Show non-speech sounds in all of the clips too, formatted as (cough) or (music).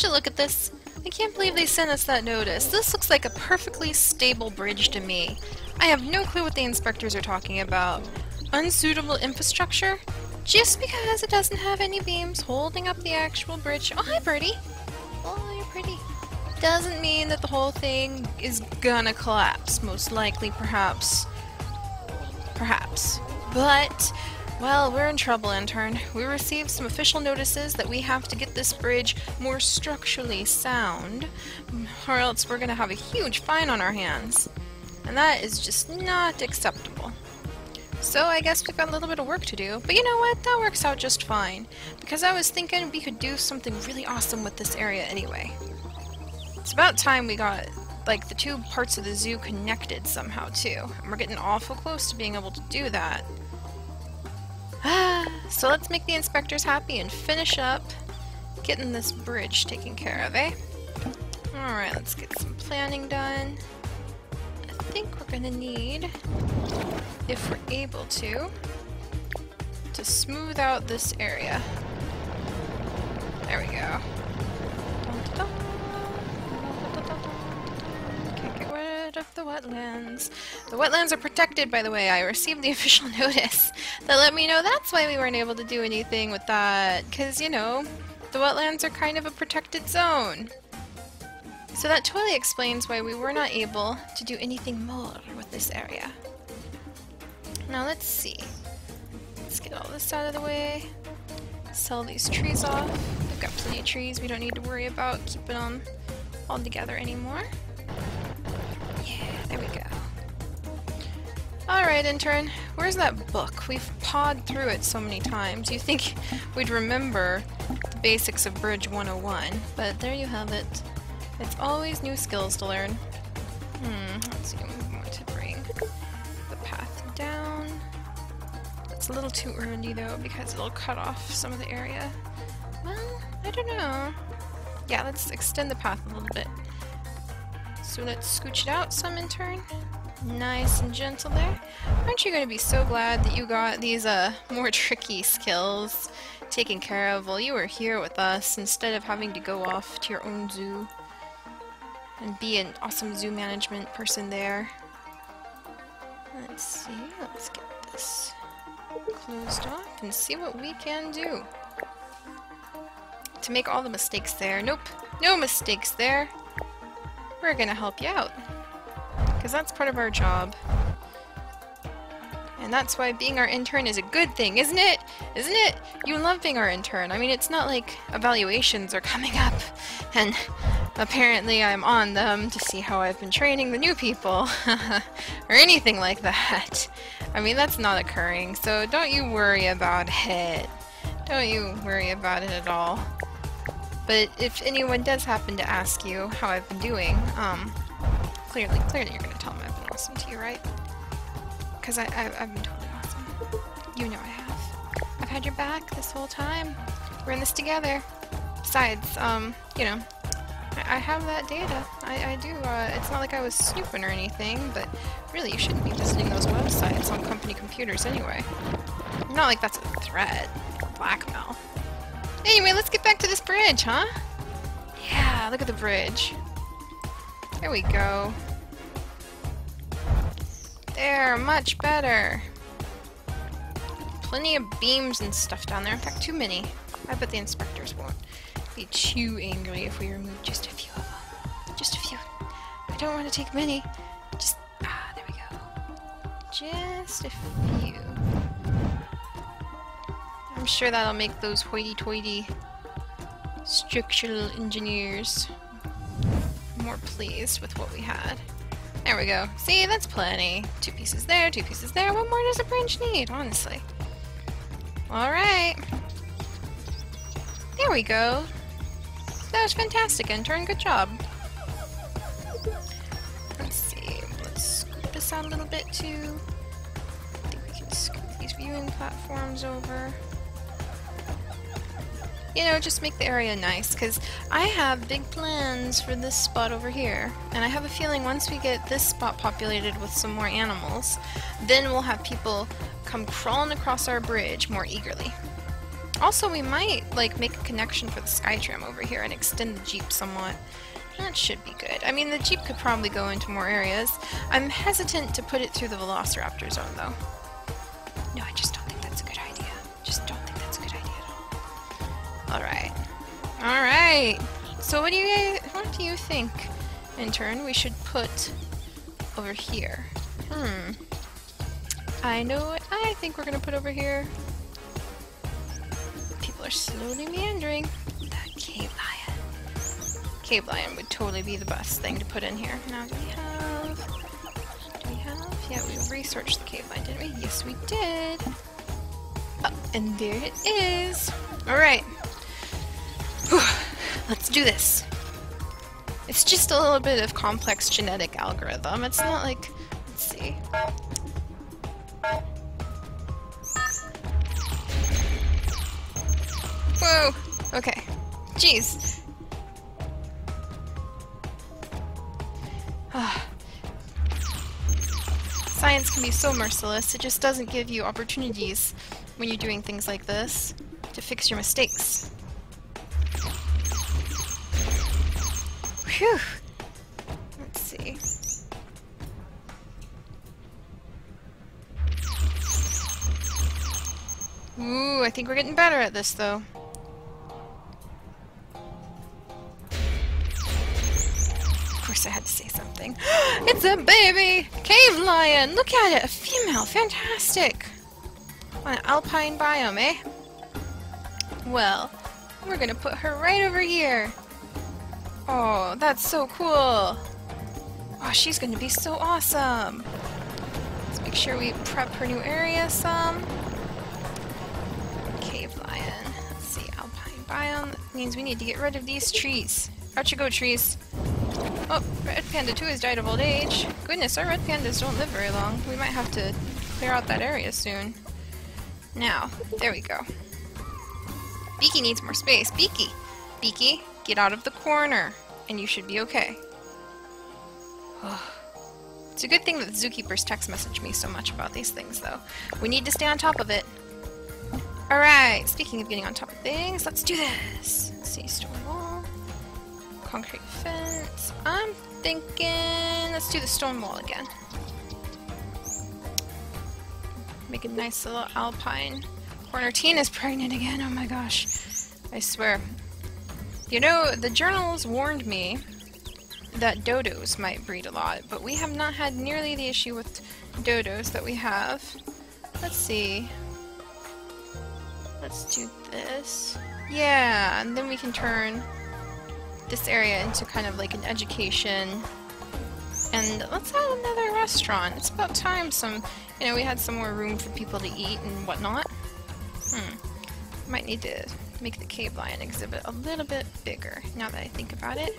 would you look at this? I can't believe they sent us that notice. This looks like a perfectly stable bridge to me. I have no clue what the inspectors are talking about. Unsuitable infrastructure? Just because it doesn't have any beams holding up the actual bridge. Oh, hi, Birdie. Oh, you're pretty. Doesn't mean that the whole thing is gonna collapse. Most likely, perhaps. Perhaps. But well, we're in trouble, intern. We received some official notices that we have to get this bridge more structurally sound, or else we're gonna have a huge fine on our hands. And that is just not acceptable. So I guess we've got a little bit of work to do, but you know what? That works out just fine. Because I was thinking we could do something really awesome with this area anyway. It's about time we got, like, the two parts of the zoo connected somehow, too. And we're getting awful close to being able to do that. (sighs) so let's make the inspectors happy and finish up getting this bridge taken care of, eh? Alright, let's get some planning done. I think we're gonna need, if we're able to, to smooth out this area. There we go. Wetlands. The wetlands are protected, by the way. I received the (laughs) official notice that let me know that's why we weren't able to do anything with that. Because, you know, the wetlands are kind of a protected zone. So that totally explains why we were not able to do anything more with this area. Now let's see. Let's get all this out of the way. Sell these trees off. We've got plenty of trees. We don't need to worry about keeping them all together anymore. There we go. Alright, intern. Where's that book? We've pawed through it so many times. You think we'd remember the basics of Bridge 101, but there you have it. It's always new skills to learn. Hmm, let's see what we want to bring the path down. It's a little too early though because it'll cut off some of the area. Well, I don't know. Yeah, let's extend the path a little bit. So let's scooch it out some intern. Nice and gentle there. Aren't you going to be so glad that you got these uh, more (laughs) tricky skills taken care of while you were here with us instead of having to go off to your own zoo and be an awesome zoo management person there. Let's see, let's get this closed off and see what we can do. To make all the mistakes there. Nope, no mistakes there we're gonna help you out. Because that's part of our job. And that's why being our intern is a good thing, isn't it? Isn't it? You love being our intern. I mean, it's not like evaluations are coming up (laughs) and apparently I'm on them to see how I've been training the new people (laughs) or anything like that. I mean, that's not occurring, so don't you worry about it. Don't you worry about it at all. But if anyone does happen to ask you how I've been doing, um, clearly, clearly you're gonna tell them I've been awesome to you, right? Because I, I, have been totally awesome. You know I have. I've had your back this whole time. We're in this together. Besides, um, you know, I, I have that data. I, I do. Uh, it's not like I was snooping or anything, but really you shouldn't be visiting those websites on company computers anyway. Not like that's a threat. Blackmail. Anyway, let's get back to this bridge, huh? Yeah, look at the bridge. There we go. There, much better. Plenty of beams and stuff down there. In fact, too many. I bet the inspectors won't be too angry if we remove just a few of them. Just a few. I don't want to take many. Just, ah, there we go. Just a few. I'm sure that'll make those hoity-toity structural engineers more pleased with what we had. There we go. See, that's plenty. Two pieces there, two pieces there. What more does a branch need, honestly? Alright. There we go. That was fantastic, intern. Good job. Let's see. Let's scoop this out a little bit, too. I think we can scoop these viewing platforms over you know, just make the area nice, because I have big plans for this spot over here. And I have a feeling once we get this spot populated with some more animals, then we'll have people come crawling across our bridge more eagerly. Also, we might, like, make a connection for the Skytram over here and extend the Jeep somewhat. That should be good. I mean, the Jeep could probably go into more areas. I'm hesitant to put it through the Velociraptor zone, though. Alright! So what do you what do you think, intern, we should put over here? Hmm. I know what I think we're gonna put over here. People are slowly meandering. The cave lion. Cave lion would totally be the best thing to put in here. Now do we have do we have yeah we researched the cave lion, didn't we? Yes we did. Oh, and there it is. Alright. Let's do this. It's just a little bit of complex genetic algorithm. It's not like let's see. Whoa! Okay. Jeez. (sighs) Science can be so merciless, it just doesn't give you opportunities when you're doing things like this to fix your mistakes. Ooh, I think we're getting better at this though. Of course I had to say something. (gasps) it's a baby! Cave lion! Look at it! A female! Fantastic! On an alpine biome, eh? Well, we're gonna put her right over here. Oh, that's so cool! Oh, she's gonna be so awesome! Let's make sure we prep her new area some. Biome. Means we need to get rid of these trees. Out you go, trees. Oh, Red Panda 2 has died of old age. Goodness, our Red Pandas don't live very long. We might have to clear out that area soon. Now, there we go. Beaky needs more space. Beaky! Beaky, get out of the corner, and you should be okay. (sighs) it's a good thing that the zookeepers text message me so much about these things, though. We need to stay on top of it. Alright, speaking of getting on top of things, let's do this. See, stone wall concrete fence. I'm thinking, let's do the stone wall again. Make a nice little alpine corner. Tina's pregnant again, oh my gosh. I swear. You know, the journals warned me that dodos might breed a lot, but we have not had nearly the issue with dodos that we have. Let's see. Let's do this. Yeah, and then we can turn this area into kind of like an education. And let's add another restaurant. It's about time some, you know, we had some more room for people to eat and whatnot. Hmm. Might need to make the cave lion exhibit a little bit bigger, now that I think about it.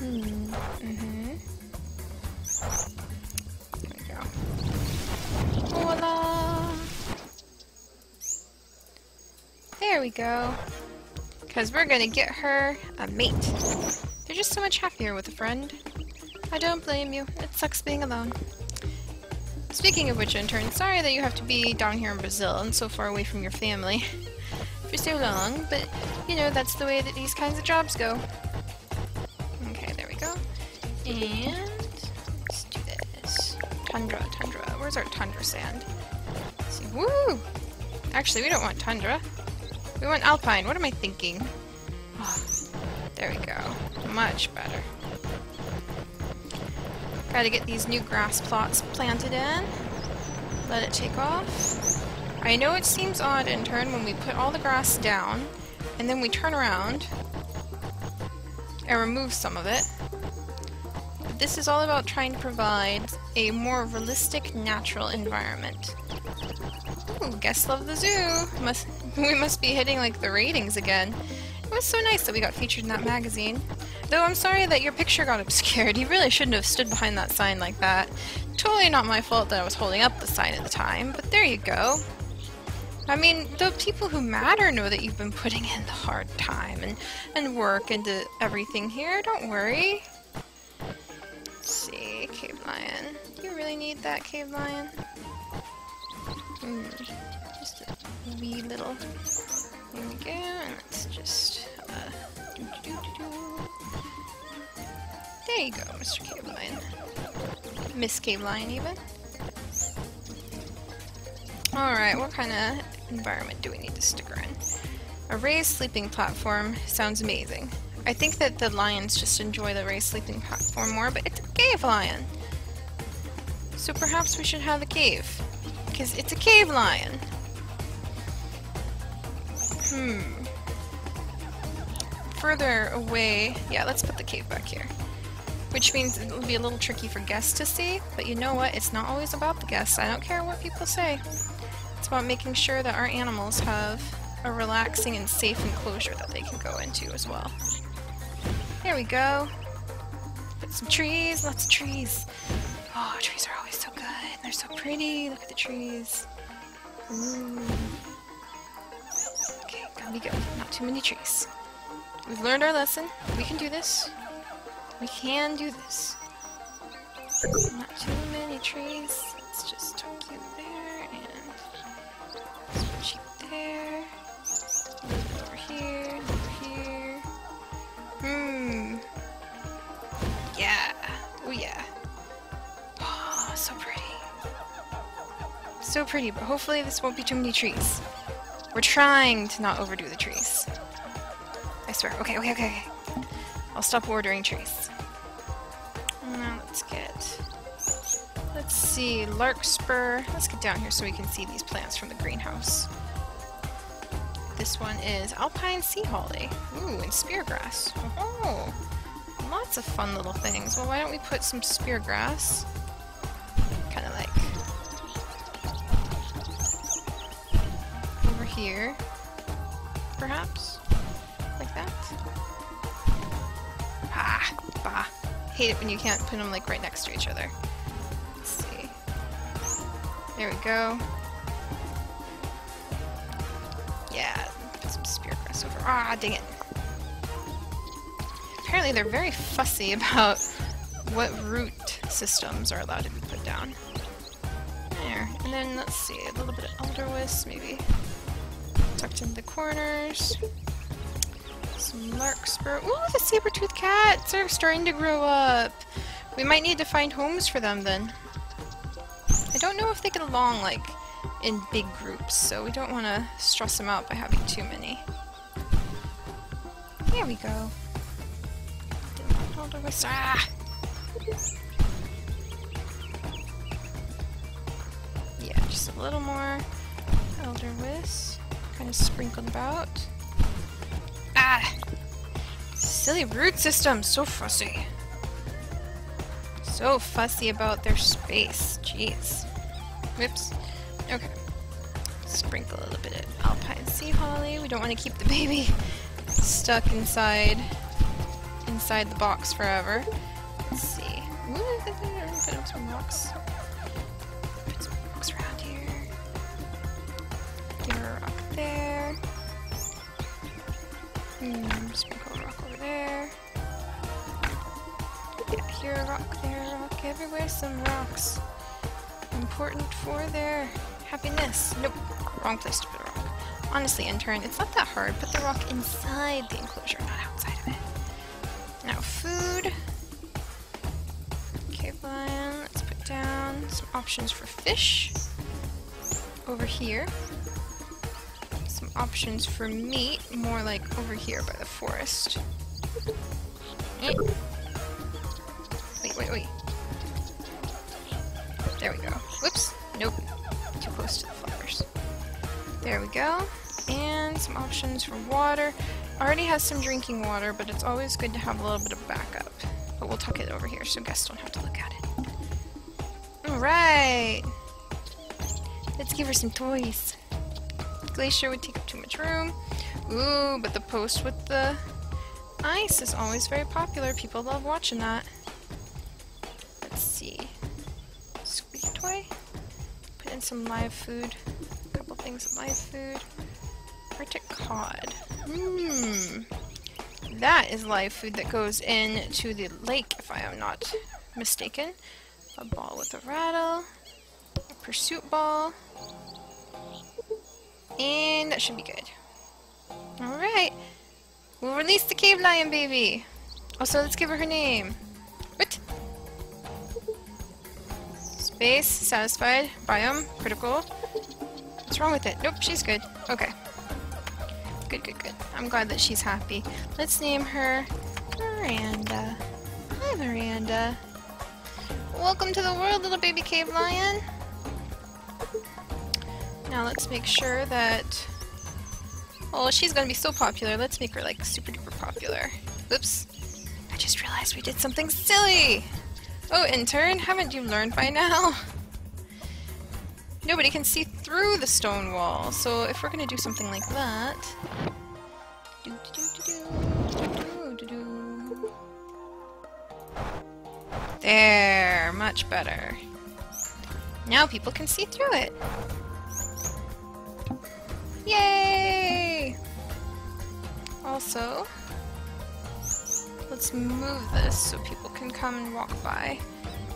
Hmm. Mm-hmm. There we go. Voila! There we go. Because we're gonna get her a mate. They're just so much happier with a friend. I don't blame you. It sucks being alone. Speaking of which, intern, sorry that you have to be down here in Brazil and so far away from your family (laughs) for so long, but, you know, that's the way that these kinds of jobs go. Okay, there we go. And let's do this. Tundra, tundra. Where's our tundra sand? See. Woo! Actually, we don't want tundra. We want alpine. What am I thinking? There we go. Much better. Gotta get these new grass plots planted in. Let it take off. I know it seems odd intern when we put all the grass down, and then we turn around and remove some of it. But this is all about trying to provide a more realistic, natural environment. Ooh, guests love the zoo. Must we must be hitting like the ratings again. It was so nice that we got featured in that magazine. Though I'm sorry that your picture got obscured. (laughs) You really shouldn't have stood behind that sign like that. Totally not my fault that I was holding up the sign at the time, but there you go. I mean, the people who matter know that you've been putting in the hard time and, and work into everything here. Don't worry. Let's see, cave lion. Do you really need that cave lion? Hmm Just a wee little. There we go. And let's just. Uh, there you go, Mr. Cave Lion. Miss Cave Lion, even. Alright, what kind of environment do we need to stick in? A raised sleeping platform sounds amazing. I think that the lions just enjoy the raised sleeping platform more, but it's a cave lion. So perhaps we should have a cave. Because it's a cave lion. Hmm. Further away... Yeah, let's put the cave back here. Which means it'll be a little tricky for guests to see, but you know what? It's not always about the guests. I don't care what people say. It's about making sure that our animals have a relaxing and safe enclosure that they can go into as well. There we go. Put some trees, lots of trees. Oh, trees are always so good. They're so pretty. Look at the trees. Ooh. Be good. Not too many trees. We've learned our lesson. We can do this. We can do this. Not too many trees. Let's just tuck you there and switch you there. Over here, over here. Hmm. Yeah. Oh yeah. Oh, so pretty. So pretty, but hopefully this won't be too many trees. We're trying to not overdo the trees. I swear. Okay, okay, okay, okay. I'll stop ordering trees. Now let's get... Let's see, larkspur. Let's get down here so we can see these plants from the greenhouse. This one is alpine sea holly. Ooh, and speargrass. Oh, lots of fun little things. Well, why don't we put some speargrass? Here, perhaps? Like that? Ah, bah. Hate it when you can't put them like right next to each other. Let's see. There we go. Yeah, put some spear speargrass over. Ah, dang it. Apparently they're very fussy (laughs) about what root systems are allowed to be put down. There. And then, let's see, a little bit of elderwisp, maybe tucked in the corners. Some larkspur. Ooh, the saber-toothed cats are starting to grow up. We might need to find homes for them then. I don't know if they get along, like, in big groups, so we don't want to stress them out by having too many. There we go. Ah! Yeah, just a little more elder wisp, kind of sprinkled about. Ah! Silly root system, so fussy. So fussy about their space. Jeez. Whoops. Okay. Sprinkle a little bit of alpine sea holly. We don't want to keep the baby stuck inside inside the box forever. Let's see. Ooh, up some rocks. There. Hmm, sprinkle a rock over there. Yeah, here a rock, there a rock, everywhere some rocks. Important for their happiness. Nope, wrong place to put a rock. Honestly, intern, it's not that hard. Put the rock inside the enclosure, not outside of it. Now food. Cave lion, let's put down some options for fish. Over here. Options for meat, more like over here by the forest. Eh. Wait, wait, wait. There we go. Whoops. Nope. Too close to the flowers. There we go. And some options for water. Already has some drinking water, but it's always good to have a little bit of backup. But we'll tuck it over here so guests don't have to look at it. Alright! Let's give her some toys. Glacier would take up too much room. Ooh, but the post with the ice is always very popular. People love watching that. Let's see. Squeaky toy. Put in some live food. A couple things of live food. Arctic cod. Hmm. That is live food that goes in to the lake, if I am not mistaken. A ball with a rattle. A pursuit ball. And that should be good. Alright. We'll release the cave lion baby. Also, let's give her her name. What? Space, satisfied, biome, critical. What's wrong with it? Nope, she's good. Okay. Good, good, good. I'm glad that she's happy. Let's name her Miranda. Hi, Miranda. Welcome to the world, little baby cave lion. Now let's make sure that... Oh, she's gonna be so popular. Let's make her, like, super duper popular. Oops. I just realized we did something silly! Oh, intern, haven't you learned by now? Nobody can see through the stone wall, so if we're gonna do something like that... There, much better. Now people can see through it. Yay! Also, let's move this so people can come and walk by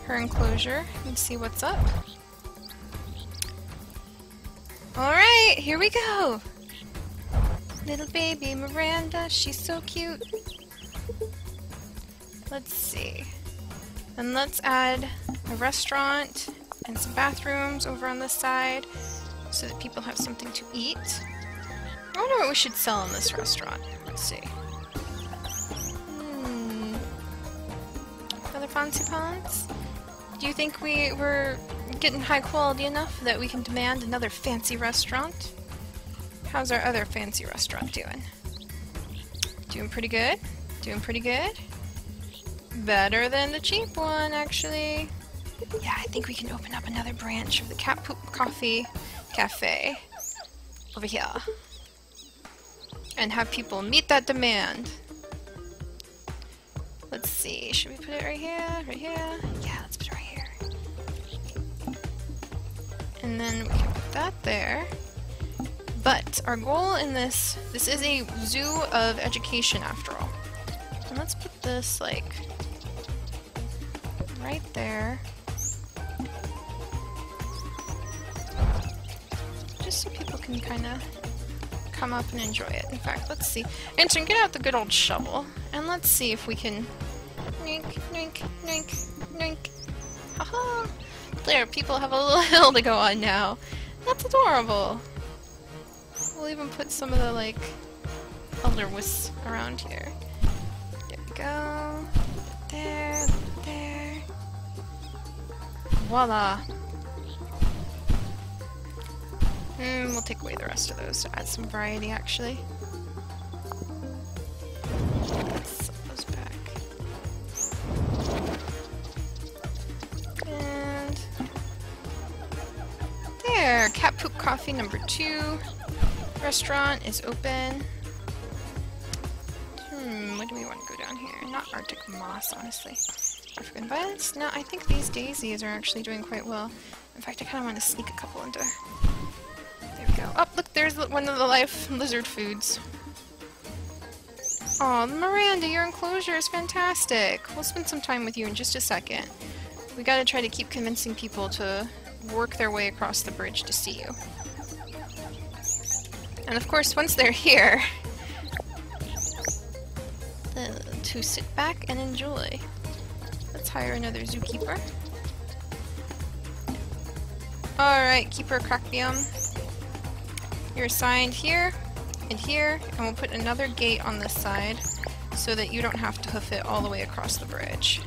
her enclosure and see what's up. Alright, here we go! Little baby Miranda, she's so cute. Let's see. And let's add a restaurant and some bathrooms over on this side so that people have something to eat. I wonder what we should sell in this restaurant. Let's see. Hmm. Other fancy pants? Do you think we were getting high quality enough that we can demand another fancy restaurant? How's our other fancy restaurant doing? Doing pretty good? Doing pretty good? Better than the cheap one, actually. Yeah, I think we can open up another branch of the Cat Poop Coffee Cafe over here. And have people meet that demand. Let's see, should we put it right here? Right here? Yeah, let's put it right here. And then we can put that there. But our goal in this, this is a zoo of education after all. And let's put this like right there. So people can kind of come up and enjoy it. In fact, let's see. Intern, get out the good old shovel, and let's see if we can... Nink, nink, nink, nink. Haha! There, people have a little (laughs) hill to go on now. That's adorable! We'll even put some of the, like, elder wisps around here. There we go. There, there. Voila! Hmm, we'll take away the rest of those to add some variety, actually. Let's set those back. And... There! Cat Poop Coffee number two. Restaurant is open. Hmm, what do we want to go down here? Not Arctic Moss, honestly. African Violets? No, I think these daisies are actually doing quite well. In fact, I kind of want to sneak a couple into... Go. Oh, look, there's one of the life lizard foods. Oh, Miranda, your enclosure is fantastic. We'll spend some time with you in just a second. We gotta try to keep convincing people to work their way across the bridge to see you. And of course, once they're here, to sit back and enjoy. Let's hire another zookeeper. Alright, Keeper Crackbium. You're assigned here and here, and we'll put another gate on this side so that you don't have to hoof it all the way across the bridge.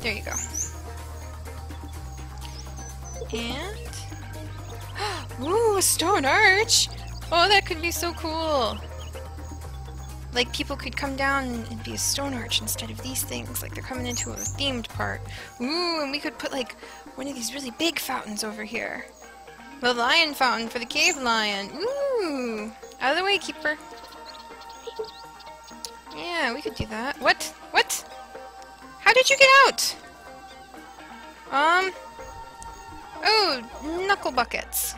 There you go. And... (gasps) Ooh, a stone arch! Oh, that could be so cool! Like, people could come down and be a stone arch instead of these things. Like, they're coming into a themed part. Ooh, and we could put, like, one of these really big fountains over here. The lion fountain for the cave lion. Ooh! Out of the way, keeper. Yeah, we could do that. What? What? How did you get out? Um... Oh, knuckle buckets.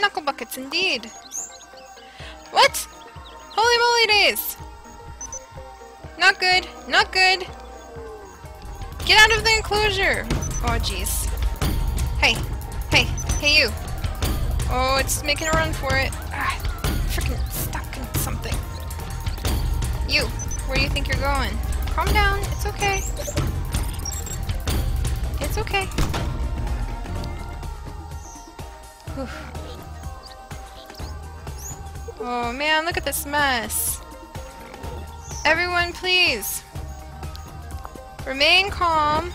Knuckle buckets, indeed. What? Holy moly days! Not good. Not good. Get out of the enclosure! Oh, jeez. Hey. Hey. You. Oh, it's making a run for it. Ah, freaking stuck in something. You, where do you think you're going? Calm down. It's okay. It's okay. Whew. Oh man, look at this mess. Everyone, please. Remain calm.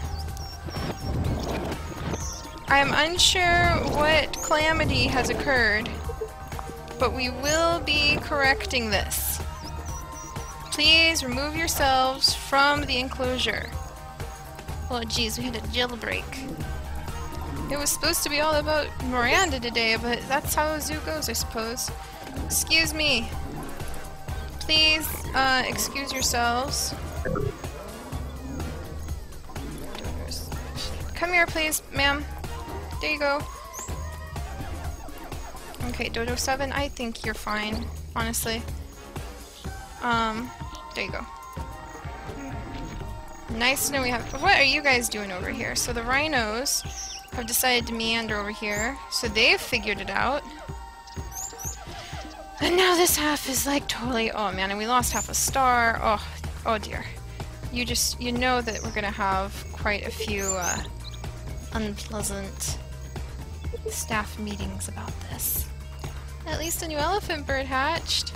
I am unsure what calamity has occurred, but we will be correcting this. Please remove yourselves from the enclosure. Oh jeez, we had a jailbreak. It was supposed to be all about Miranda today, but that's how a zoo goes, I suppose. Excuse me. Please, uh, excuse yourselves. Come here, please, ma'am. There you go. Okay, Dodo 7, I think you're fine, honestly. Um, there you go. Nice to know we have- What are you guys doing over here? So the rhinos have decided to meander over here, so they've figured it out. And now this half is like totally- oh man, and we lost half a star. Oh, oh dear. You just- you know that we're gonna have quite a few, uh, unpleasant staff meetings about this. At least a new elephant bird hatched.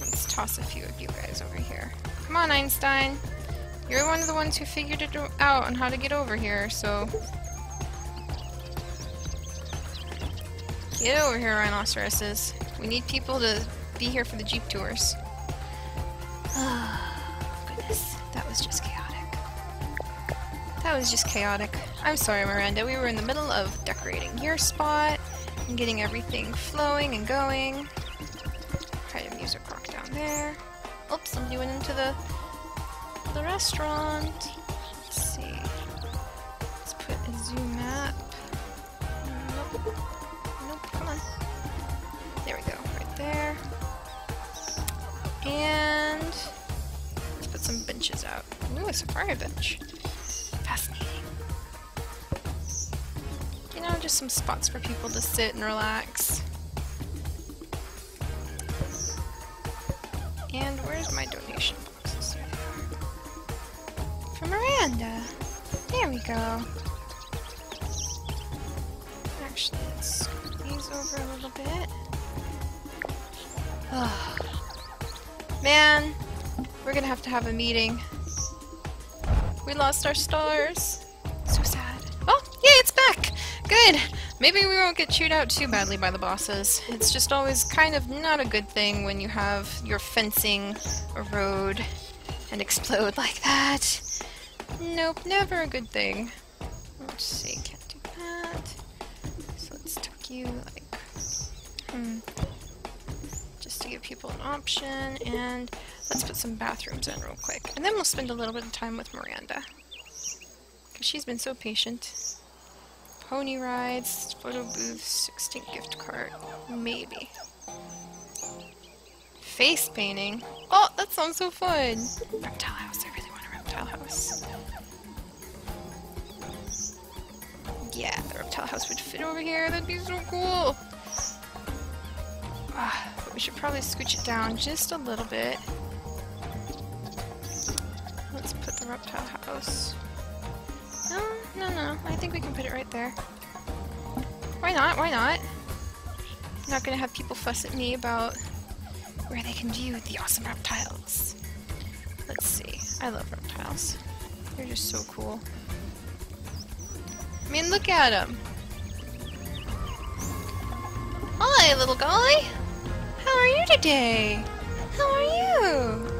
Let's toss a few of you guys over here. Come on, Einstein. You're one of the ones who figured it out on how to get over here, so... Get over here, rhinoceroses. We need people to be here for the Jeep tours. (sighs) Oh, Goodness, that was just chaotic. That was just chaotic. I'm sorry, Miranda. We were in the middle of decorating your spot and getting everything flowing and going. Try to music rock down there. Oops, somebody went into the the restaurant. Let's see. Let's put a zoom map. Nope. Nope, come on. There we go, right there. And let's put some benches out. Ooh, a safari bench. Just some spots for people to sit and relax. And where's my donation boxes? For Miranda. There we go. Actually, let's these over a little bit. Oh. Man, we're gonna have to have a meeting. We lost our stars. Good! Maybe we won't get chewed out too badly by the bosses. It's just always kind of not a good thing when you have your fencing erode and explode like that. Nope, never a good thing. Let's see, can't do that. So let's tuck you like, hmm, just to give people an option, and let's put some bathrooms in real quick. And then we'll spend a little bit of time with Miranda. Because she's been so patient. Pony rides, photo booths, extinct gift cart, maybe. Face painting? Oh, that sounds so fun! Reptile house, I really want a reptile house. Yeah, the reptile house would fit over here, that'd be so cool! Ah, but we should probably scooch it down just a little bit. Let's put the reptile house. No, no. I think we can put it right there. Why not? Why not? I'm not gonna have people fuss at me about where they can view the awesome reptiles. Let's see. I love reptiles. They're just so cool. I mean, look at them. Hi, little guy. How are you today? How are you?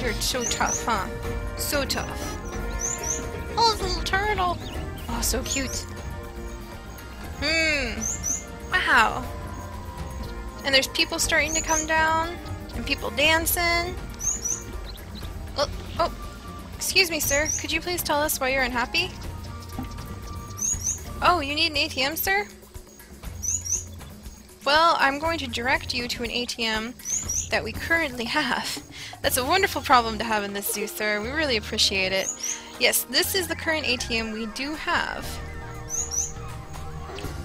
You're so tough, huh? So tough. Oh, little turtle. Oh, so cute. Hmm. Wow. And there's people starting to come down, and people dancing. Oh, oh, excuse me, sir. Could you please tell us why you're unhappy? Oh, you need an ATM, sir? Well, I'm going to direct you to an ATM that we currently have. That's a wonderful problem to have in this zoo, sir. We really appreciate it. Yes, this is the current ATM we do have.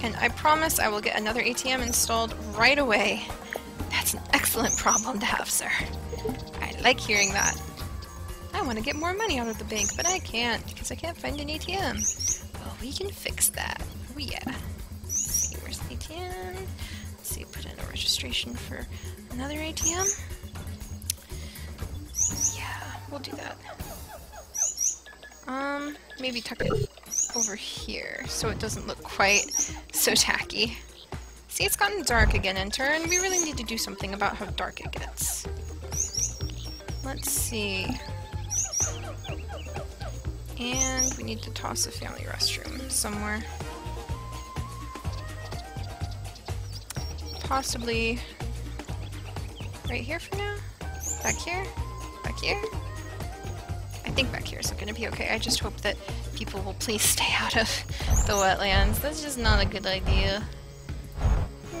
And I promise I will get another ATM installed right away. That's an excellent problem to have, sir. I like hearing that. I want to get more money out of the bank, but I can't because I can't find an ATM. Well, we can fix that. Oh yeah. Let's see, where's the ATM? Let's see, put in a registration for another ATM. Yeah, we'll do that. Um, maybe tuck it over here so it doesn't look quite so tacky. See, it's gotten dark again, intern. We really need to do something about how dark it gets. Let's see. And we need to toss a family restroom somewhere. Possibly right here for now? Back here? Back here? I think back here is going to be okay. I just hope that people will please (laughs) stay out of the wetlands. That's just not a good idea.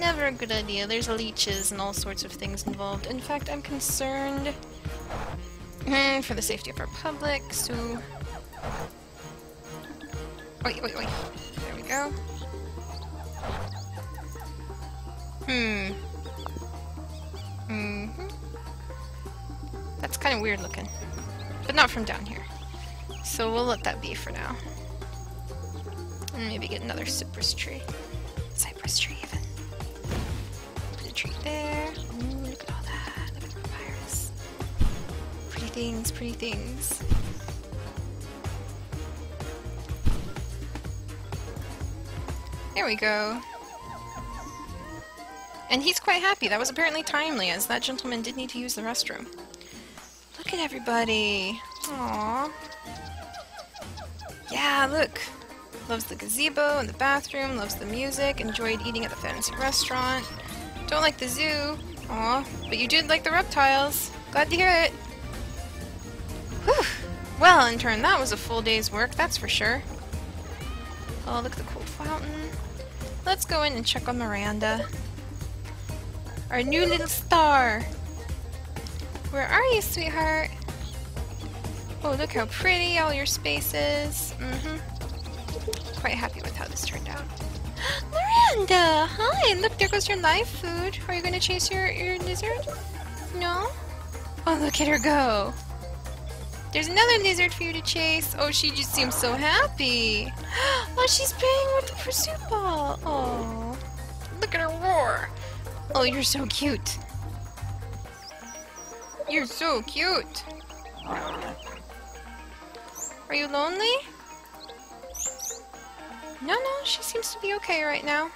Never a good idea. There's leeches and all sorts of things involved. In fact, I'm concerned mm, for the safety of our public, so... Wait, wait, wait. There we go. Hmm. That's kind of weird looking. But not from down here. So we'll let that be for now. And maybe get another cypress tree. Cypress tree, even. Put a tree there. Ooh, look at all that. Look at the papyrus. Pretty things, pretty things. There we go. And he's quite happy. That was apparently timely, as that gentleman did need to use the restroom. Everybody. Aww. Yeah, look. Loves the gazebo and the bathroom, loves the music, enjoyed eating at the fancy restaurant. Don't like the zoo. Aw, but you did like the reptiles. Glad to hear it. Whew. Well, intern, that was a full day's work, that's for sure. Oh, look at the cool fountain. Let's go in and check on Miranda. Our new little star. Where are you, sweetheart? Oh, look how pretty all your space is. Mm-hmm. Quite happy with how this turned out. (gasps) Miranda! Hi! Look, there goes your live food. Are you gonna chase your, your lizard? No? Oh, look at her go. There's another lizard for you to chase. Oh, she just seems so happy. (gasps) Oh, she's playing with the pursuit ball. Oh, look at her roar. Oh, you're so cute. You're so cute. Are you lonely? No, no, she seems to be okay right now.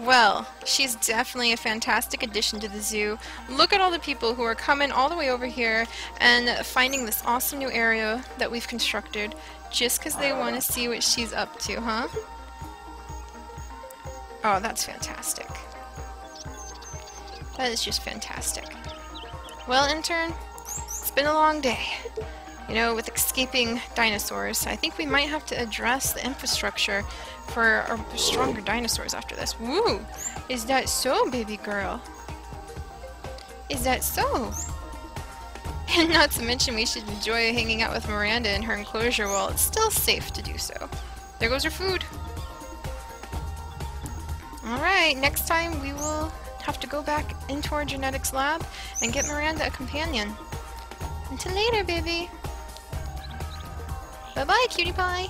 Well, she's definitely a fantastic addition to the zoo. Look at all the people who are coming all the way over here and finding this awesome new area that we've constructed just because they want to see what she's up to, huh? Oh, that's fantastic. That is just fantastic. Well, intern, it's been a long day. You know, with escaping dinosaurs, I think we might have to address the infrastructure for our stronger dinosaurs after this. Woo! Is that so, baby girl? Is that so? (laughs) And not to mention we should enjoy hanging out with Miranda in her enclosure while it's still safe to do so. There goes her food. Alright, next time we will have to go back into our genetics lab and get Miranda a companion. Until later, baby! Bye-bye, cutie pie!